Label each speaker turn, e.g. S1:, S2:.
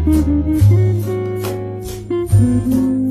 S1: Mm-hmm.